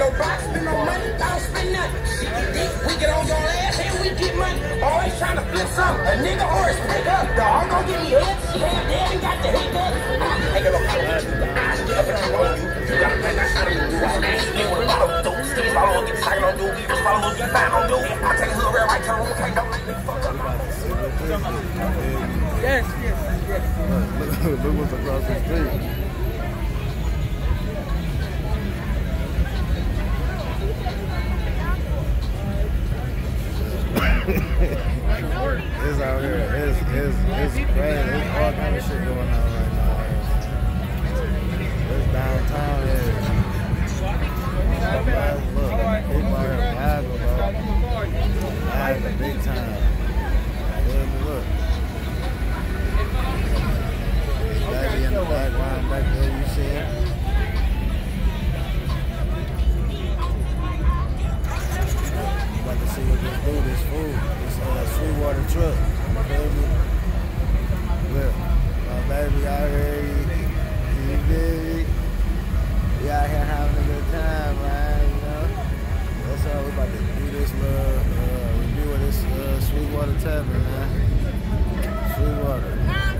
no rocks, spend no money, don't spend nothing. We get on your ass and we get money. Always trying to flip something, a nigga or a up. Dog, don't give me head, she half dead and got the hate that. Yes, yes, yes. Look what's across the street. It's out here. It's, it's, it's crazy. It's all kind of shit going on right now. It's downtown area. Look, people out here. Vibing big time. Sweetwater truck. Feel me? Look, my baby out here, you, feel me? We out here having a good time, man, you know? That's how we about to do this little uh, review of this uh, Sweetwater Tavern, man. Sweetwater. Uh,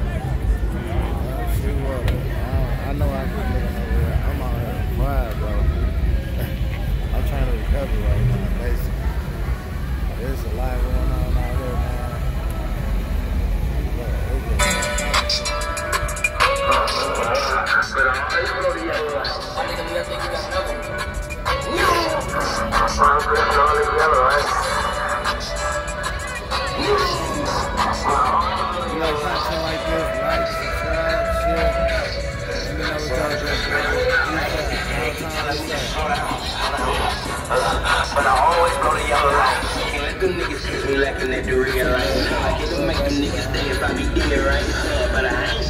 Sweetwater. I, know I can get over here. I'm out here fried, bro. I'm trying to recover right now, basically. There's a lot going on You like content like this, like, subscribe, share. Let me know what y'all think. But I always go to yellow light. Can't let them niggas kiss me like a net to real life. I get to make them niggas stay if I be dead right.